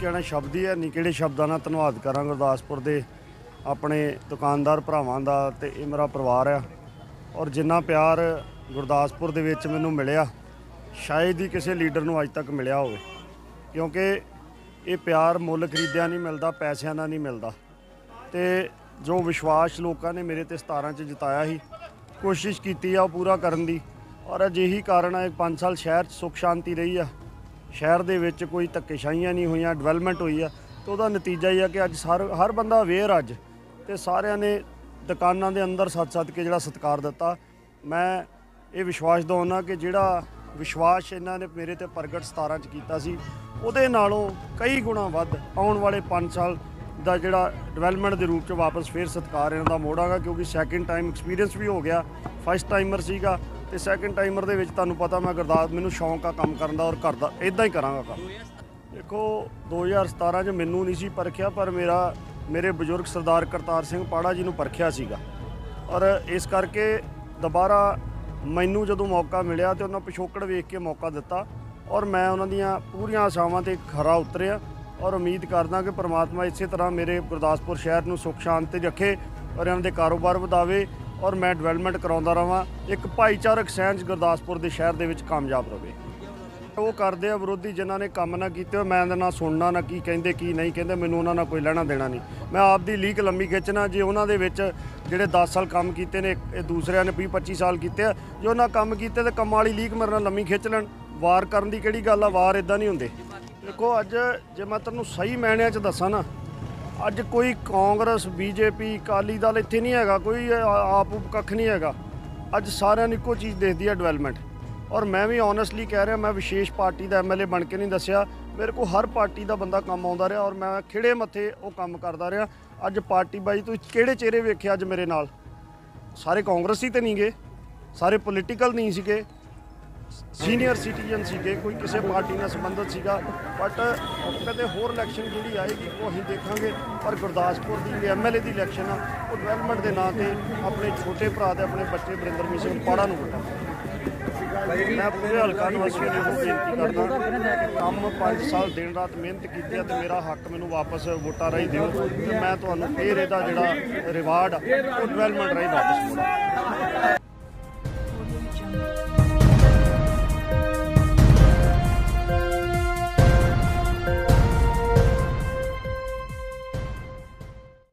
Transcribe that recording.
ਕਹਿਣਾ ਸ਼ਬਦ ਹੀ ਹੈ ਨਹੀਂ ਕਿਹੜੇ ਸ਼ਬਦਾਂ ਨਾਲ ਧੰਨਵਾਦ ਕਰਾਂ ਗੁਰਦਾਸਪੁਰ ਦੇ ਆਪਣੇ ਦੁਕਾਨਦਾਰ ਭਰਾਵਾਂ ਦਾ ਤੇ ਇਹ ਮੇਰਾ ਪਰਿਵਾਰ ਆ। ਔਰ ਜਿੰਨਾ ਪਿਆਰ ਗੁਰਦਾਸਪੁਰ ਦੇ ਵਿੱਚ ਮੈਨੂੰ ਮਿਲਿਆ, ਸ਼ਾਇਦ ਹੀ ਕਿਸੇ ਲੀਡਰ ਨੂੰ ਅੱਜ ਤੱਕ ਮਿਲਿਆ ਹੋਵੇ। ਕਿਉਂਕਿ ਇਹ ਪਿਆਰ ਮੁੱਲ ਖਰੀਦਿਆ ਨਹੀਂ ਮਿਲਦਾ, ਪੈਸਿਆਂ ਨਾਲ ਨਹੀਂ ਮਿਲਦਾ। ਤੇ ਜੋ ਵਿਸ਼ਵਾਸ ਲੋਕਾਂ ਨੇ ਮੇਰੇ ਤੇ 17 ਚ ਜਤਾਇਆ ਸੀ, ਕੋਸ਼ਿਸ਼ ਕੀਤੀ ਆ ਉਹ ਪੂਰਾ ਕਰਨ ਦੀ। ਔਰ ਅਜਿਹੀ ਕਾਰਨ ਹੈ 5 ਸਾਲ ਸ਼ਹਿਰ 'ਚ ਸੁੱਖ ਸ਼ਾਂਤੀ ਰਹੀ ਆ। ਸ਼ਹਿਰ ਦੇ ਵਿੱਚ ਕੋਈ ਧੱਕੇਸ਼ਾਹੀਆਂ ਨਹੀਂ ਹੋਈਆਂ ਡਿਵੈਲਪਮੈਂਟ ਹੋਈ ਆ ਤੇ ਉਹਦਾ ਨਤੀਜਾ ਹੀ ਆ ਕਿ ਅੱਜ ਸਾਰ, ਹਰ ਬੰਦਾ ਅਵੇਅਰ ਅੱਜ ਤੇ ਸਾਰਿਆਂ ਨੇ ਦੁਕਾਨਾਂ ਦੇ ਅੰਦਰ ਸੱਤ-ਸੱਤ ਕੇ ਜਿਹੜਾ ਸਤਿਕਾਰ ਦਿੱਤਾ। ਮੈਂ ਇਹ ਵਿਸ਼ਵਾਸ ਦਵਾਉਣਾ ਕਿ ਜਿਹੜਾ ਵਿਸ਼ਵਾਸ ਇਹਨਾਂ ਨੇ ਮੇਰੇ ਤੇ ਪ੍ਰਗਟ 17 ਚ ਕੀਤਾ ਸੀ, ਉਹਦੇ ਨਾਲੋਂ ਕਈ ਗੁਣਾ ਵੱਧ ਆਉਣ ਵਾਲੇ 5 ਸਾਲ ਦਾ ਜਿਹੜਾ ਡਿਵੈਲਪਮੈਂਟ ਦੇ ਰੂਪ ਚ ਵਾਪਸ ਫੇਰ ਸਤਿਕਾਰ ਇਹਨਾਂ ਦਾ ਮੋੜਾਗਾ ਕਿਉਂਕਿ ਸੈਕਿੰਡ ਟਾਈਮ ਐਕਸਪੀਰੀਅੰਸ ਵੀ ਹੋ ਗਿਆ ਫਸਟ ਟਾਈਮਰ ਸੀਗਾ ਤੇ ਸੈਕਿੰਡ ਟਾਈਮਰ ਦੇ ਵਿੱਚ ਤੁਹਾਨੂੰ ਪਤਾ ਮੈਂ ਗੁਰਦਾਸ, ਮੈਨੂੰ ਸ਼ੌਂਕ ਆ ਕੰਮ ਕਰਨ ਦਾ ਔਰ ਕਰਦਾ ਇਦਾਂ ਹੀ ਕਰਾਂਗਾ ਕੰਮ। ਦੇਖੋ 2017 ਚ ਮੈਨੂੰ ਨਹੀਂ ਸੀ ਪਰਖਿਆ, ਪਰ ਮੇਰਾ, ਮੇਰੇ ਬਜ਼ੁਰਗ ਸਰਦਾਰ ਕਰਤਾਰ ਸਿੰਘ ਪਾੜਾ ਜੀ ਨੂੰ ਪਰਖਿਆ ਸੀਗਾ। ਔਰ ਇਸ ਕਰਕੇ ਦੁਬਾਰਾ ਮੈਨੂੰ ਜਦੋਂ ਮੌਕਾ ਮਿਲਿਆ ਤੇ ਉਹਨਾਂ ਪਿਛੋਕੜ ਵੇਖ ਕੇ ਮੌਕਾ ਦਿੱਤਾ ਔਰ ਮੈਂ ਉਹਨਾਂ ਦੀਆਂ ਪੂਰੀਆਂ ਆਸ਼ਾਵਾਂ ਤੇ ਖਰਾ ਉਤਰਿਆ ਔਰ ਉਮੀਦ ਕਰਦਾ ਕਿ ਪ੍ਰਮਾਤਮਾ ਇਸੇ ਤਰ੍ਹਾਂ ਮੇਰੇ ਗੁਰਦਾਸਪੁਰ ਸ਼ਹਿਰ ਨੂੰ ਸੁਖ ਸ਼ਾਂਤੀ ਰੱਖੇ ਔਰ ਇਹਨਾਂ ਦੇ ਕਾਰੋਬਾਰ ਵਧਾਵੇ। ਔਰ ਮੈਂ ਡਿਵੈਲਪਮੈਂਟ ਕਰਾਉਂਦਾ ਰਵਾਂ ਇੱਕ ਭਾਈਚਾਰਕ ਸਹਿਜ ਗੁਰਦਾਸਪੁਰ ਦੇ ਸ਼ਹਿਰ ਦੇ ਵਿੱਚ ਕਾਮਯਾਬ ਰਹੇ ਉਹ ਕਰਦੇ ਆ ਵਿਰੋਧੀ ਜਿਨ੍ਹਾਂ ਨੇ ਕੰਮ ਨਾ ਕੀਤੇ ਹੋਏ, ਮੈਂ ਇਹਨਾਂ ਨਾਲ ਸੁਣਨਾ ਨਾ ਕੀ ਕਹਿੰਦੇ ਕੀ ਨਹੀਂ ਕਹਿੰਦੇ ਮੈਨੂੰ ਉਹਨਾਂ ਨਾਲ ਕੋਈ ਲੈਣਾ ਦੇਣਾ ਨਹੀਂ। ਮੈਂ ਆਪ ਦੀ ਲੀਕ ਲੰਮੀ ਖਿੱਚਣਾ ਜੇ ਉਹਨਾਂ ਦੇ ਵਿੱਚ ਜਿਹੜੇ 10 ਸਾਲ ਕੰਮ ਕੀਤੇ ਨੇ ਇਹ ਦੂਸਰਿਆਂ ਨੇ 20 25 ਸਾਲ ਕੀਤੇ ਆ ਜੇ ਉਹਨਾਂ ਕੰਮ ਕੀਤੇ ਤੇ ਕੰਮ ਵਾਲੀ ਲੀਕ ਮੇਰੇ ਨਾਲ ਲੰਮੀ ਖਿੱਚ ਲੈਣ। ਵਾਰ ਕਰਨ ਦੀ ਕਿਹੜੀ ਗੱਲ ਆ? ਵਾਰ ਇਦਾਂ ਨਹੀਂ ਹੁੰਦੇ। ਦੇਖੋ ਅੱਜ ਜੇ ਮੈਂ ਤੁਹਾਨੂੰ ਸਹੀ ਮੈਣਿਆਂ 'ਚ ਦੱਸਾਂ ਨਾ ਅੱਜ ਕੋਈ ਕਾਂਗਰਸ, ਬੀਜੇਪੀ, ਅਕਾਲੀ ਦਲ ਇੱਥੇ ਨਹੀਂ ਹੈਗਾ, ਕੋਈ ਆਪ ਉਪ ਕੱਖ ਨਹੀਂ ਹੈਗਾ। ਅੱਜ ਸਾਰਿਆਂ ਨੂੰ ਇੱਕੋ ਚੀਜ਼ ਦੇਖਦੀ ਹੈ ਡਿਵੈਲਪਮੈਂਟ ਔਰ ਮੈਂ ਵੀ ਓਨੈਸਟਲੀ ਕਹਿ ਰਿਹਾ, ਮੈਂ ਵਿਸ਼ੇਸ਼ ਪਾਰਟੀ ਦਾ ਐਮਐਲਏ ਬਣ ਕੇ ਨਹੀਂ ਦੱਸਿਆ। ਮੇਰੇ ਕੋਲ ਹਰ ਪਾਰਟੀ ਦਾ ਬੰਦਾ ਕੰਮ ਆਉਂਦਾ ਰਿਹਾ ਔਰ ਮੈਂ ਖਿਹੜੇ ਮੱਥੇ ਉਹ ਕੰਮ ਕਰਦਾ ਰਿਹਾ। ਅੱਜ ਪਾਰਟੀ ਬਾਈ ਤੁਸੀਂ ਕਿਹੜੇ ਚਿਹਰੇ ਵੇਖੇ ਅੱਜ ਮੇਰੇ ਨਾਲ? ਸਾਰੇ ਕਾਂਗਰਸੀ ਤੇ ਨਹੀਂ ਗਏ, ਸਾਰੇ ਪੋਲੀਟੀਕਲ ਨਹੀਂ ਸੀਗੇ। ਸੀਨੀਅਰ ਸਿਟੀਜ਼ਨ ਸੀਗੇ, ਕੋਈ ਕਿਸੇ ਪਾਰਟੀ ਨਾਲ ਸੰਬੰਧਿਤ ਸੀਗਾ ਬਟ ਕਦੇ ਹੋਰ ਇਲੈਕਸ਼ਨ ਜਿਹੜੀ ਆਏਗੀ, ਉਹ ਅਸੀਂ ਦੇਖਾਂਗੇ। ਪਰ ਗੁਰਦਾਸਪੁਰ ਦੀ ਜਿਹੜੀ ਐਮਐਲਏ ਦੀ ਇਲੈਕਸ਼ਨ ਆ, ਉਹ ਡਿਵੈਲਪਮੈਂਟ ਦੇ ਨਾਂ ਤੇ ਆਪਣੇ ਛੋਟੇ ਭਰਾ ਦੇ ਆਪਣੇ ਬੱਚੇ ਬਰਿੰਦਰਮੀਤ ਸਿੰਘ ਪਾੜਾ ਨੂੰ ਵੋਟਾਂ ਮੈਂ ਪੂਰੇ ਹਲਕਾ ਨਿਵਾਸੀਆਂ ਨੂੰ ਇਹੋ ਬੇਨਤੀ ਕਰਦਾ, ਕੰਮ 5 ਸਾਲ ਦਿਨ ਰਾਤ ਮਿਹਨਤ ਕੀਤੀ ਹੈ ਤੇ ਮੇਰਾ ਹੱਕ ਮੈਨੂੰ ਵਾਪਸ ਵੋਟਾਂ ਰਾਹੀਂ ਦਿਓ ਤੇ ਮੈਂ ਤੁਹਾਨੂੰ ਫੇਰ ਇਹਦਾ ਜਿਹੜਾ ਰਿਵਾਰਡ ਉਹ ਡਿਵੈਲਪਮੈਂਟ ਰਾਹੀਂ ਵਾਪਸ ਮੋੜਾਂ